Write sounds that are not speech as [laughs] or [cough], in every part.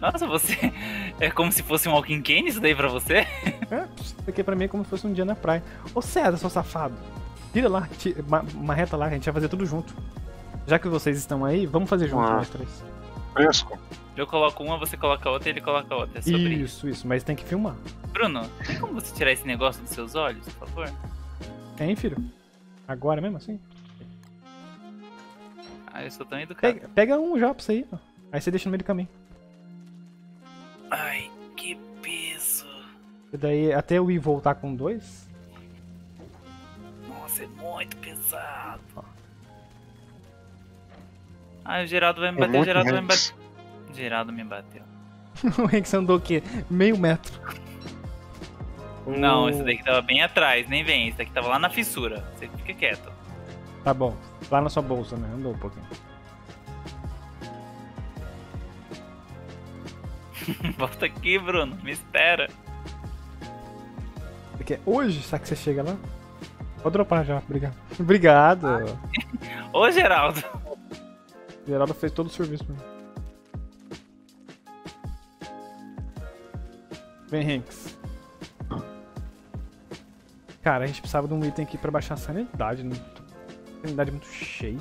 Nossa, você. [laughs] É como se fosse um walking cane isso daí pra você? [laughs] É, isso aqui pra mim é como se fosse um dia na praia. Ô César, seu safado. Tira lá, tira, uma, uma reta lá, a gente vai fazer tudo junto. Já que vocês estão aí, vamos fazer junto Ah. nós três. Fresco. Eu coloco uma, você coloca outra e ele coloca outra. É sobre isso. Isso, isso, mas tem que filmar. Bruno, tem como você tirar esse negócio dos seus olhos, por favor? Tem, filho? Agora mesmo assim? Ah, eu sou tão educado. Pega, pega um já pra você ir. ó. Aí você deixa no meio do caminho. Ai, que peso. E daí, até eu ir voltar com dois. Nossa, é muito pesado. Ah, o Geraldo vai me É bater, o muito Geraldo vai me bater. Geraldo me bateu. [laughs] o Rex andou o quê? Meio metro. Não, Oh, esse daqui tava bem atrás, nem vem. Esse daqui tava lá na fissura. Você fica quieto. Tá bom. Lá na sua bolsa, né? Andou um pouquinho. [laughs] Volta aqui, Bruno. Me espera. Você quer hoje? Será que você chega lá? Vou dropar já, obrigado. Obrigado. Ô, Geraldo. O Geraldo fez todo o serviço pra mim. Vem, Hanks. Cara, a gente precisava de um item aqui pra baixar a sanidade. Né? Sanidade muito cheia.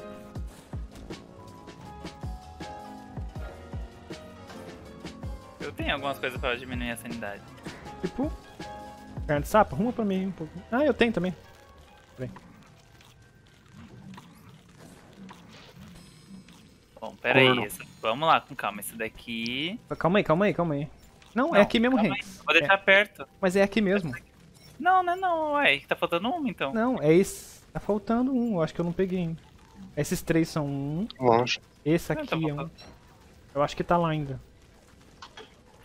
Algumas coisas pra diminuir a sanidade. Tipo, perna de sapo, arruma pra mim um pouco. Ah, eu tenho também. Bom, pera aí. Essa- Vamos lá, com calma. Esse daqui. Calma aí, calma aí, calma aí. Não, é Não, aqui mesmo, Hanks. Vou deixar perto. Mas é aqui mesmo. Não, não é não. Ué, tá faltando um então. Não, é esse. Tá faltando um, eu acho que eu não peguei. hein. Esses três são um. Longe. Esse Não, aqui tá é um. Eu acho que tá lá ainda.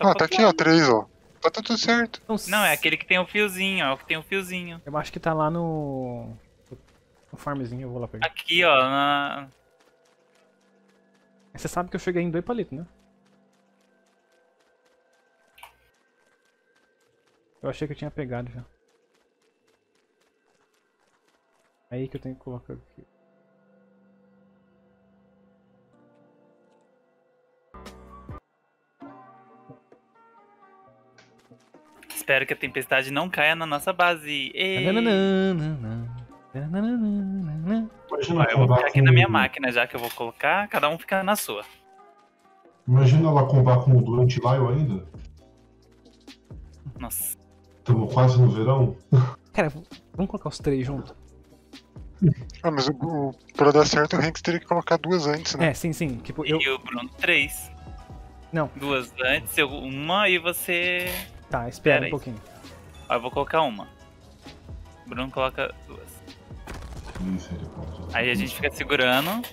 Ah, tá aqui, ó, três, ó. Tá tudo certo. Não, é aquele que tem o fiozinho, ó. o Que tem o fiozinho. Eu acho que tá lá no. No farmzinho, eu vou lá pegar. Aqui, ó. Na... Você sabe que eu cheguei em dois palitos, né? Eu achei que eu tinha pegado já. Aí que eu tenho que colocar aqui. Espero que a tempestade não caia na nossa base. Imagina eu vou ficar aqui com- na minha máquina, já que eu vou colocar. Cada um fica na sua. Imagina ela combar com o Doente Lyle ainda. Nossa. Estamos quase no verão. Cara, vamos colocar os três juntos? Ah, mas o, o, pra dar certo o Hanks teria que colocar duas antes, né? É, sim, sim. Tipo, eu. E o Bruno, três. Não. Duas antes, eu uma e você. Tá, espera Pera um pouquinho. Ó, eu vou colocar uma. O Bruno coloca duas. Aí a gente fica segurando.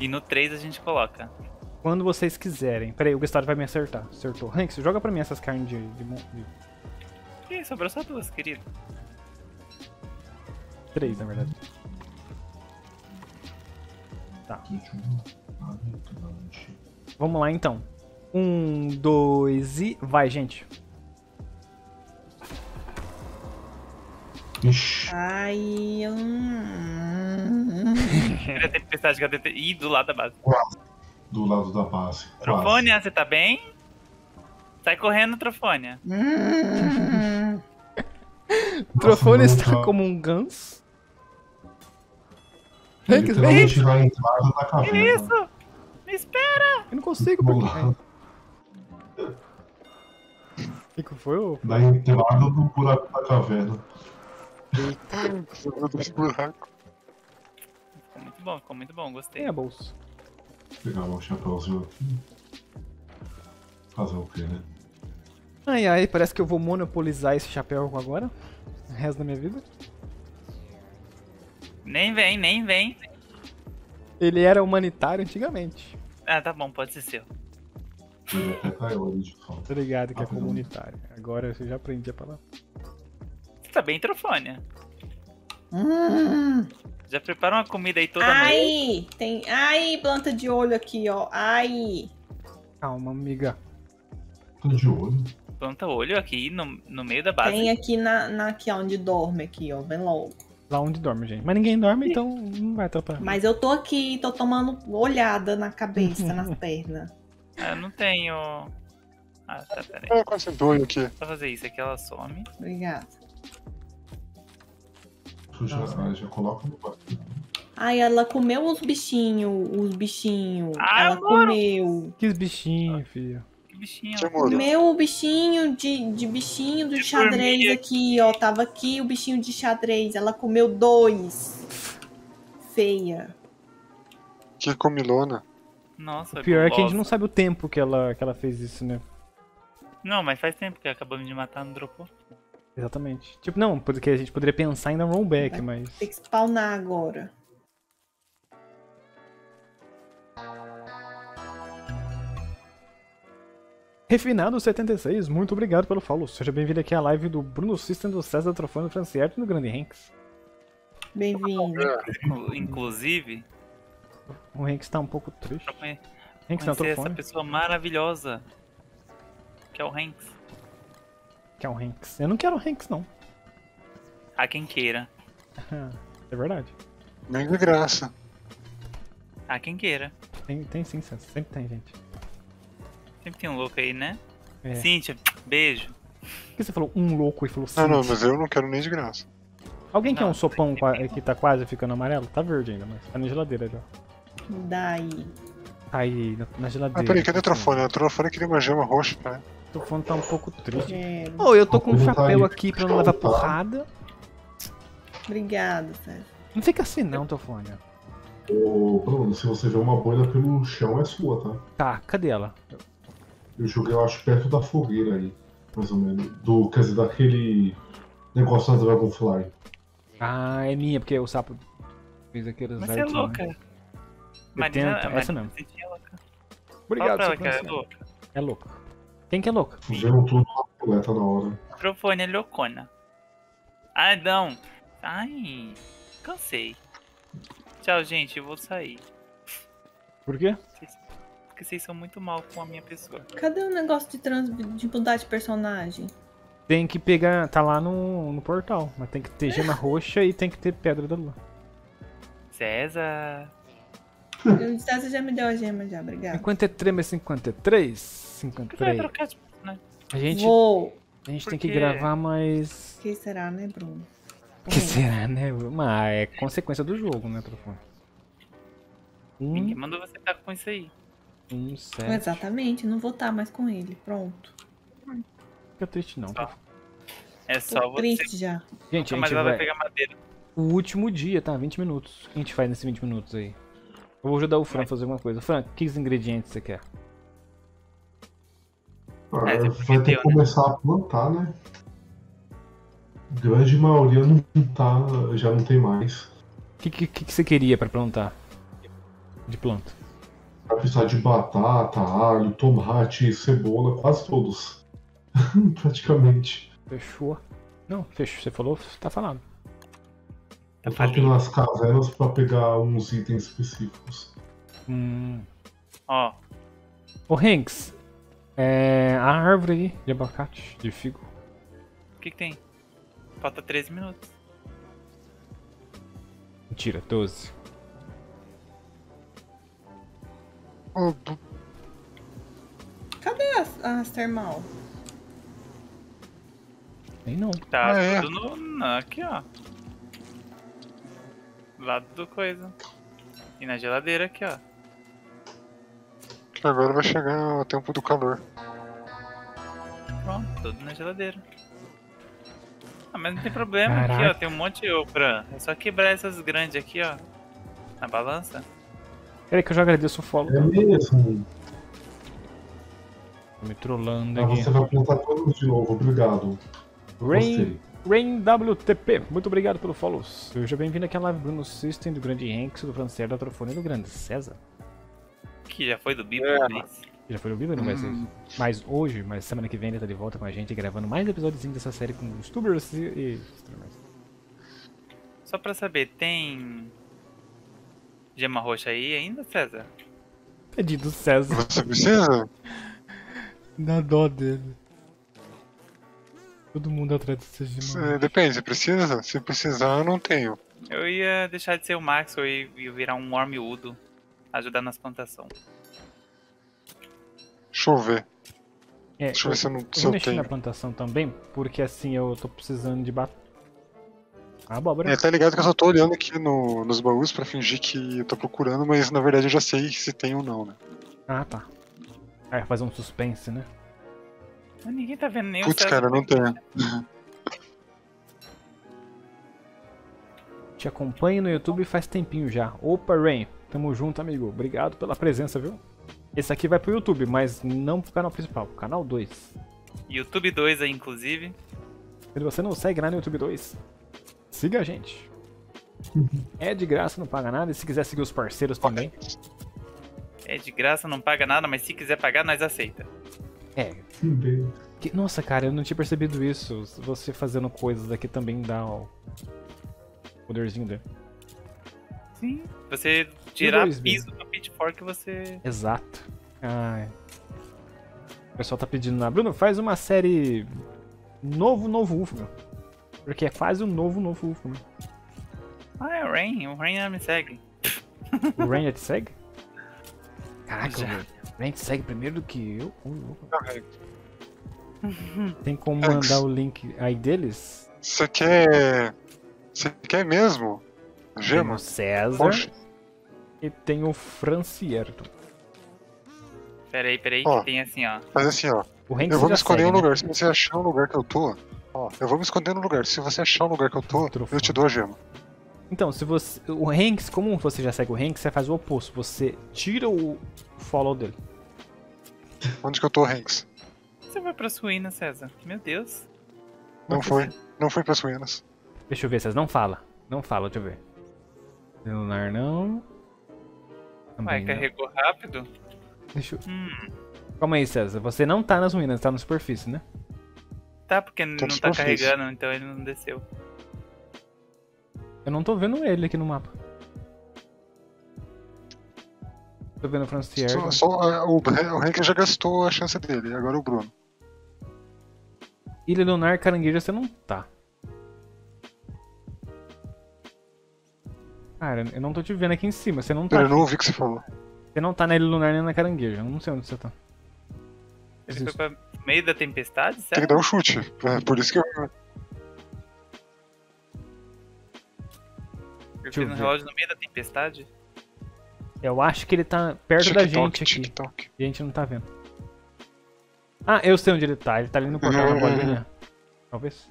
E no três a gente coloca. Quando vocês quiserem. Pera aí, o Gustavo vai me acertar. Acertou. Hanks, joga pra mim essas carnes de. de, de Ih, sobrou só duas, querido. três, na verdade. Tá. Vamos lá então. Um, dois e. Vai, gente. Ixi, Ai, hum. Cadê a tempestade? A te- Ih, do lado da base. do lado da base. Quase. Trofônia, você tá bem? Sai correndo, Trofônia. [laughs] Não está tá- como um ganso. Ele Que? Me espera! Eu não consigo, Vamos porque. lá. O que que [laughs] foi? Da entrada do buraco da caverna. Dos buracos. Ficou muito bom, ficou muito bom, gostei. Tem a bolsa. Vou pegar meu chapéuzinho aqui. Fazer o quê, né? Ai, ai, parece que eu vou monopolizar esse chapéu agora. O resto da minha vida. Nem vem, nem vem. Ele era humanitário antigamente. Ah, tá bom, pode ser seu. Tô ligado que é tá comunitário. Agora eu já aprendi a palavra. Você tá bem, Trofônia. Hum. Já prepara uma comida aí toda noite. Ai, tem. Ai, planta de olho aqui, ó. Ai. Calma, amiga. Tô de olho. Planta olho aqui no, no meio da base. Tem aqui na, na aqui onde dorme aqui, ó. Vem logo. Lá onde dorme, gente. Mas ninguém dorme, então não vai atrapalhar. Mas eu tô aqui, tô tomando olhada na cabeça, [laughs] nas pernas. Ah, eu não tenho. Ah, tá, peraí. Quase dois aqui. Só fazer isso aqui, ela some. Obrigada. Já, ah, já coloca no quarto. Ai, ela comeu os bichinhos, os bichinhos. Ah, ela amor. comeu. Que bichinho, filho. Que bichinho. Comeu o bichinho de, de bichinho do De xadrez dormir aqui, ó. Tava aqui o bichinho de xadrez. Ela comeu dois. Feia. Que comilona. Nossa, Pior é que a gente não sabe o tempo que ela, que ela fez isso, né? Não, mas faz tempo que acabamos de matar, não dropou. Exatamente. Tipo, não, porque a gente poderia pensar em dar um rollback, Vai. mas. Tem que spawnar agora. Refinado 76, muito obrigado pelo follow. Seja bem-vindo aqui à live do Bruno System, do César Trofano, do Francierte e do Grande Hanks. Bem-vindo. Inclu- Inclusive, O Hanks tá um pouco triste. conhe- Hanks não essa pessoa maravilhosa. Que é o Hanks. que é o Hanks. Eu não quero o Hanks, não. A quem queira. [laughs] é verdade. Nem de graça. A quem queira. Tem, tem sim, César. Sempre tem, gente. Sempre tem um louco aí, né? É. Cíntia, beijo. Por que você falou um louco e falou sim? Não, não, mas eu não quero nem de graça. Alguém quer Não, um sopão que tá quase ficando amarelo? Tá verde ainda, mas tá na geladeira já. Daí. Tá aí, na, na geladeira. Ah, peraí, cadê o trofone? O trofone queria uma gema roxa, né? O trofone tá um pouco triste. Quero. Ô, eu tô com um chapéu aqui pra não levar porrada. Obrigada, Sérgio. Não fica assim não, Tofone. Ô, Bruno, se você vê uma bolha pelo chão, é sua, tá? Tá, cadê ela? Eu joguei, eu acho, perto da fogueira aí, mais ou menos. Do, quer dizer, daquele negócio da Dragonfly. Ah, é minha, porque o sapo fez aqueles Mas você é artes, né? Louca. Marina, 80, a essa é louca. Obrigado, ela ela é louca. É louco. Quem que é louco? Fizeram tudo na coleta na hora. Microfone é loucona. Ah, não. Ai, cansei. Tchau, gente, eu vou sair. Por quê? Porque vocês são muito mal com a minha pessoa. Cadê o negócio de, trans... de mudar de personagem? Tem que pegar. Tá lá no, no portal. Mas tem que ter gema roxa e tem que ter pedra da lua. César. Eu disse, "Ah, você já me deu a gema já, obrigada. 53 mais 53. Por que você vai 53. trocar de personagem? A gente, Vou. a gente Por tem que gravar mais. O que será, né, Bruno? O que será, né? Mas é consequência do jogo, né, Trofone? Ninguém Um, mandou você estar com isso aí. um, sete. Exatamente, não vou estar mais com ele. Pronto. Fica triste não. tá? É só Tô você. triste já. Gente, a Mas gente ela vai vai... pegar madeira. O último dia, tá? 20 minutos. O que a gente faz nesses 20 minutos aí? Eu vou ajudar o Fran a fazer alguma coisa. Fran, que ingredientes você quer? Ah, É, vai ter que né? começar a plantar, né? Grande maioria não tá, já não tem mais. O que, que, que você queria pra plantar? De planta? Vai precisar de batata, alho, tomate, cebola, quase todos. [laughs] Praticamente. Fechou. Não, fechou. Você falou, tá falado. Tá falido. nas cavernas pra pegar uns itens específicos. Hum. Ó, Ô, Hanks, é. A árvore aí de abacate, de figo. o que, que tem? Falta 13 minutos. Mentira, 12. Ô, Bu- Cadê as, as termal? Nem não. Tá Ah, é? tudo no, aqui, ó. Do lado do coisa. E na geladeira aqui, ó. agora vai chegar o tempo do calor. Pronto, tudo na geladeira. Ah, mas não tem problema aqui, ó. Caraca. Tem um monte de Fran. É só quebrar essas grandes aqui, ó. Na balança. Peraí que eu já agradeço o follow. É mesmo. Tô me trollando Ah, aqui. você vai plantar todos de novo, obrigado. Rain, Gostei. Rain WTP, muito obrigado pelo follow. Seja bem-vindo aqui à live Bruno System, do grande Hanks, do Francier, da Trofone e do grande César. Que já foi do Bibo É. vez. Já foi ouvido? Não vai ser Hum. mais hoje, mas semana que vem ele tá de volta com a gente, gravando mais episódios dessa série com youtubers e, e streamers. Só pra saber, tem. Gema roxa aí ainda, César? Pedido César. Você precisa? [laughs] Dá dó dele. Todo mundo atrás Digimon. É, depende, você precisa? Se precisar, eu não tenho. Eu ia deixar de ser o Maxwell e ia virar um Wormudo. Ajudar nas plantações. Deixa eu ver. É, Deixa eu ver se eu, não, eu se vou eu mexer na tenho. plantação também, porque assim eu tô precisando de bat... abóbora. É, tá ligado que eu só tô olhando aqui no, nos baús pra fingir que eu tô procurando, mas na verdade eu já sei se tem ou não, né? Ah, tá. Ah, fazer um suspense, né? Mas ninguém tá vendo nem o Putz, César. cara, não tem. Te acompanho no YouTube faz tempinho já. Opa, Rain. Tamo junto, amigo. Obrigado pela presença, viu? Esse aqui vai pro YouTube, mas não pro canal principal, pro canal 2. YouTube 2 aí, inclusive. Se você não segue lá no YouTube 2, siga a gente. É de graça, não paga nada. E se quiser seguir os parceiros também. É de graça, não paga nada, mas se quiser pagar, nós aceita. É. Que- nossa, cara, eu não tinha percebido isso. Você fazendo coisas aqui também dá o poderzinho dele. Sim. Você tirar dois, piso do Pitchfork, você. Exato. Ai. O pessoal tá pedindo lá. Bruno, faz uma série novo, novo UFO. meu. Porque é quase um novo, novo UFO. meu. Ah, é o Rain. O Rain me segue. O Rain já te segue? Caraca, Já. O Rain te segue primeiro do que eu? Você [laughs] Tem como mandar o link aí deles? quer. Você quer mesmo? Tem Gema? o César Poxa, e tem o Francierto. Pera aí, pera aí, Ó. que tem assim, ó. mas assim, ó. Eu vou você me esconder segue, um né? lugar. Se você achar um lugar que eu tô. Ó, eu vou me esconder no lugar. Se você achar um lugar que eu tô, Trufão. eu te dou a gema. Então, se você. O Hanks, como você já segue o Hanks, você faz o oposto. Você tira o follow dele. Onde que eu tô, Hanks? Você vai pra Suína, César? Meu Deus. Não foi. Não foi pras ruínas. Deixa eu ver, César. Não fala. Não fala, deixa eu ver. Lunar não. Vai, Também não. carregou rápido? Deixa eu... Hum. Calma aí, César. Você não tá nas ruínas, tá na superfície, né? Tá, porque não tá carregando, então ele não desceu. Eu não tô vendo ele aqui no mapa. Tô vendo o Francier. Só, só, ah, o, o Hank já gastou a chance dele, agora o Bruno. Ilha Lunar Carangueja você não tá. Cara, eu não tô te vendo aqui em cima. Você não tá. Pera, eu aqui. não ouvi o que você falou. Você não tá na Ilha Lunar nem na Carangueja. Eu não sei onde você tá. Ele Existe. foi pra meio da tempestade, Tem que certo? dar um chute. É por isso que eu. Eu fiz um ver. relógio no meio da tempestade. Eu acho que ele tá perto da gente aqui. TikTok. E a gente não tá vendo. Ah, eu sei onde ele tá. Ele tá ali no portal da bolinha. Talvez.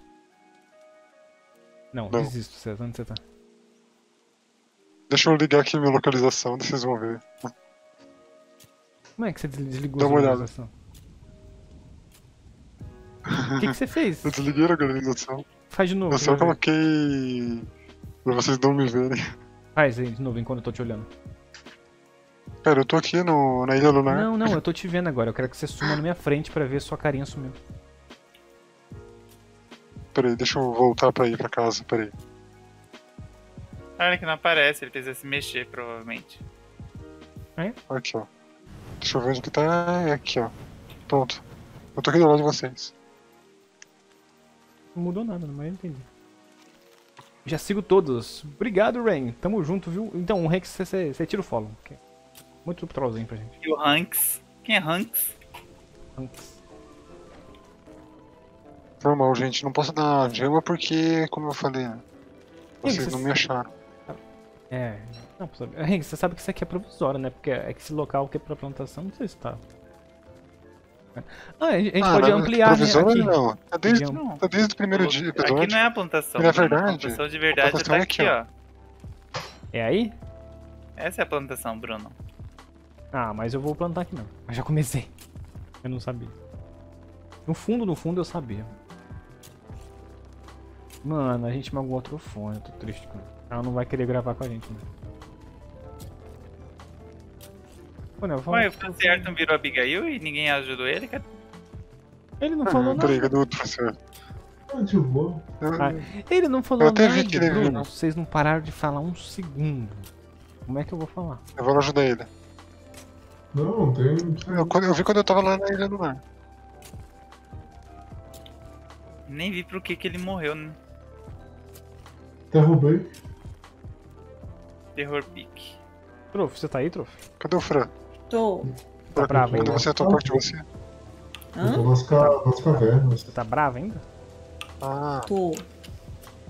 Não, Não. desisto, César. Onde você tá? Deixa eu ligar aqui minha localização, [laughs] vocês vão ver. Como é que você desligou Dá a uma olhada. localização? O que, que você fez? [laughs] Eu desliguei a localização. Faz de novo. Eu só coloquei. pra vocês não me verem. Faz aí de novo enquanto eu tô te olhando. Pera, eu tô aqui no, na Ilha Lunar. Não, não, eu tô te vendo agora. Eu quero que você suma na minha frente pra ver sua carinha sumindo. Peraí, deixa eu voltar pra ir pra casa, peraí. Olha que não aparece, ele precisa se mexer, provavelmente. Aqui, ó. Deixa eu ver onde que tá. É aqui, ó. Pronto. Eu tô aqui do lado de vocês. Não mudou nada, mas eu entendi. Já sigo todos. Obrigado, Rain. Tamo junto, viu? Então, o Rex, você- tira o follow. ok? Muito trollzinho pra gente. E o Hanks? Quem é Hanks? Antes. Normal, gente. Não posso dar gema porque, como eu falei, né? Vocês você- não me acharam. É. Não. Rex, você sabe que isso aqui é provisório, né? Porque é que esse local que é pra plantação, não sei se tá. Ah, a gente, Ah, pode não, ampliar, né? provisório Aqui. não. Tá desde, Não. tá desde o primeiro dia, Aqui episódio. não é a plantação. Na Bruno. verdade, a plantação de verdade a plantação tá é aqui, aqui, ó. É aí? Essa é a plantação, Bruno. Ah, mas eu vou plantar aqui não. Mas já comecei. Eu não sabia. No fundo, no fundo eu sabia. Mano, a gente magoou outro fone, eu tô triste com Ela não vai querer gravar com a gente, né? Mano, eu falo... Ué, o Francierton virou Abigail e ninguém ajudou ele, cara. Ele não falou nada. peraí, cadê o professor? Ah, de boa. Eu- Ah, Ele não falou Eu até nada, vi que ele Bruno. viu. Vocês não pararam de falar um segundo. Como é que eu vou falar? Eu vou ajudar ele. Não, não tem. Eu, eu vi quando eu tava lá na Ilha Lunar. Nem vi pro que que ele morreu, né? Derrubei. Terror Peak. Trof, você tá aí, Trof? Cadê o Fran? Tô. Tá bravo Quando ainda? você tô perto de você. Eu Hã? tô nas, ca... nas cavernas. Você tá bravo ainda? Ah, Tô.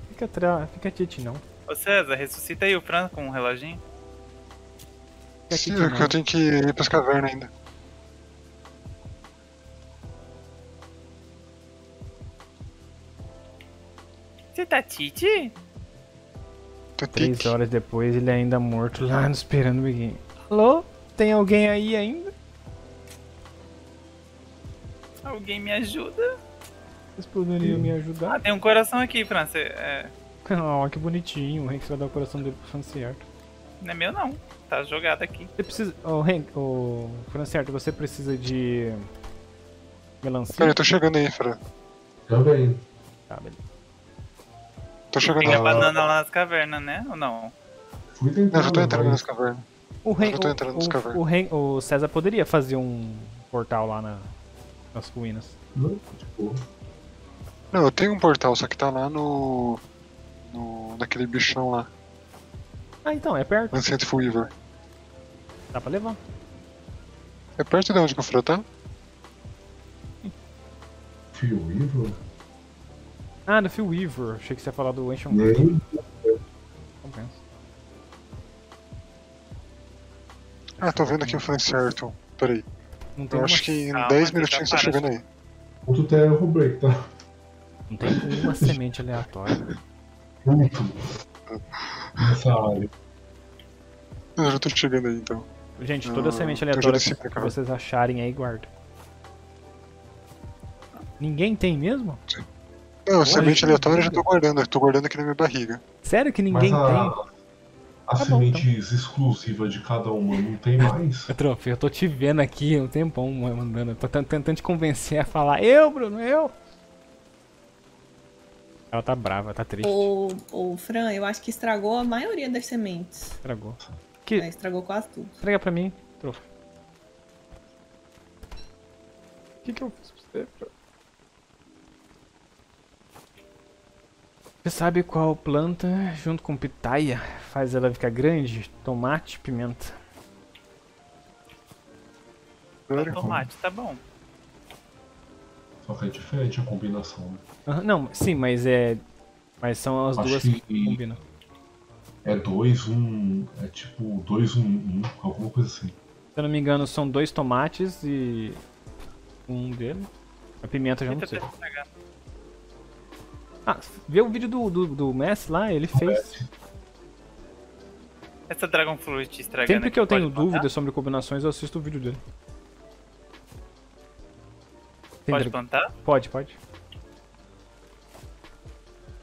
Fica, tra... Fica tite não. Ô César, ressuscita aí o Fran com um reloginho. Fica sim, é eu tenho que ir pras cavernas ainda. Você tá Titi? Tô Três tique. horas depois, ele ainda morto lá [laughs] esperando o Biguinho. Alô? Tem alguém aí ainda? Alguém me ajuda? Vocês poderiam me ajudar? Ah, tem um coração aqui, Fran. Cê, é... [laughs] Oh, que bonitinho. O Hank vai dar o coração dele pro Francierto. Não é meu não. Tá jogado aqui. Você precisa. Ô, Hank, ô, Francierto, você precisa de. Melancia? Pera, eu tô chegando aí, Fran. Também. Tá, beleza. Tô chegando Tem a banana lá nas cavernas, né? Ou não? Fui Não, tentando. eu já tô entrando mas nas cavernas. O, Eu tô entrando nos o, cavernas. o, o César poderia fazer um portal lá na- nas ruínas. Não, tipo, Não, eu tenho um portal, só que tá lá no. no naquele bichão lá. Ah, então, é perto. Ancient Weaver. Dá pra levar. É perto de onde que o Fran tá? fio vivo? Ah, do Phil Weaver. Achei que você ia falar do Ancient Nem. Compensa. Ah, tô vendo aqui o Fran certo. Peraí. Não tem Eu acho que em Calma, 10 você minutinhos tá tô chegando aí. Outro terra break, tá? não tem uma semente aleatória. Nessa área. Eu já tô chegando aí então. Gente, toda Ah, semente então aleatória que, cá. vocês acharem aí, guarda. Ninguém tem mesmo? Não, semente aleatória eu já tô guardando. Eu tô guardando aqui na minha barriga. Sério que ninguém Mas a, tem? as Tá sementes exclusivas de cada uma não tem mais? [laughs] Trofe, eu tô te vendo aqui um tempão mandando. Eu tô tent- tentando te convencer a falar, eu, Bruno, eu. Ela tá brava, tá triste. Ô, ô, Fran, eu acho que estragou a maioria das sementes. Estragou. É, Que, estragou quase tudo. entrega pra mim, Trofe. O que que eu fiz pra você? Trofe? Você sabe qual planta, junto com pitaia, faz ela ficar grande? Tomate, pimenta. Sério? Tomate, tá bom. Só que é diferente a combinação. né? Aham, Não, sim, mas é. Mas são as Acho duas que- que combinam. É 2, 1. Um, é tipo 2, 1, 1, alguma coisa assim. Se eu não me engano, são dois tomates e. Um dele. A pimenta já não sei. tá. Ah, vê o vídeo do, do, do Messi lá, ele fez. Essa Dragon Fruit estragando Sempre que eu tenho dúvidas sobre combinações, eu assisto o vídeo dele. Tem Pode dra- plantar? Pode, pode.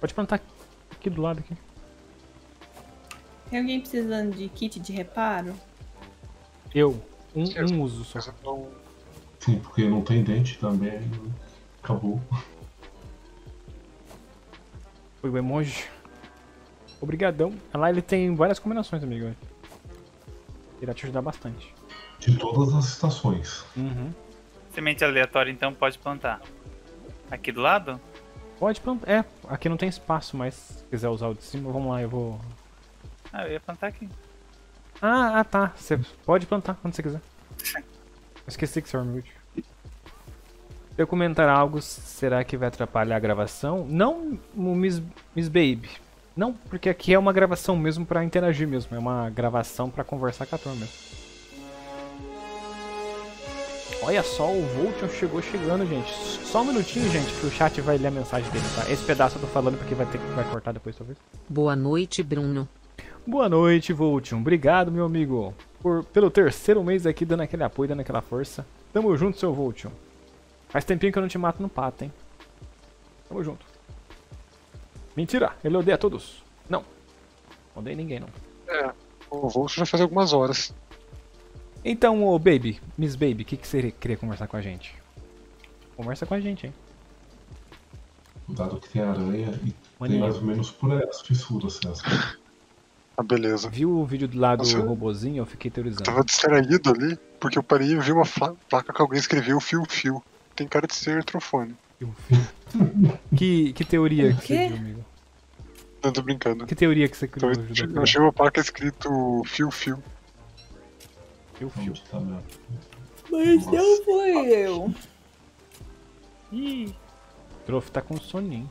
Pode plantar aqui do lado aqui. Tem alguém precisando de kit de reparo? Eu. Um, um uso só. Sim, porque não tem dente também. Acabou. Foi o emoji. Obrigadão. Lá ele tem várias combinações, amigo. Irá te ajudar bastante. De todas as estações. Uhum. Semente aleatória, então, pode plantar. Aqui do lado? Pode plantar. É, aqui não tem espaço, mas se quiser usar o de cima, vamos lá, eu vou. Ah, eu ia plantar aqui. Ah, ah tá. Você pode plantar quando você quiser. Eu esqueci que você é humilde. Se eu comentar algo, será que vai atrapalhar a gravação? Não, Miss, Miss Baby. Não, porque aqui é uma gravação mesmo pra interagir mesmo. É uma gravação pra conversar com a turma mesmo. Olha só, o Voltion chegou chegando, gente. Só um minutinho, gente, que o chat vai ler a mensagem dele, tá? Esse pedaço eu tô falando porque vai ter que vai cortar depois, talvez. Boa noite, Bruno. Boa noite, Voltion. Obrigado, meu amigo, por, pelo terceiro mês aqui dando aquele apoio, dando aquela força. Tamo junto, seu Voltion. Faz tempinho que eu não te mato no pato, hein? Tamo junto. Mentira, ele odeia todos. Não. Odeia ninguém, não. É, o voo já faz algumas horas. Então, ô Baby, Miss Baby, o que, que você queria conversar com a gente? Conversa com a gente, hein? Cuidado que tem aranha e tem mais ou menos por as fissuras, César. Ah, beleza. Viu o vídeo do lado Nossa. do robozinho? Eu fiquei teorizando. Tava distraído ali, porque eu parei e vi uma placa que alguém escreveu fio-fio. Tem cara de ser trofone. Que, que teoria que você viu, amigo? Não tô brincando. Que teoria que você criou? Então, eu achei uma placa escrito fio-fio. Eu fio. Tá? Mas não foi eu. Ih, Trof tá com soninho.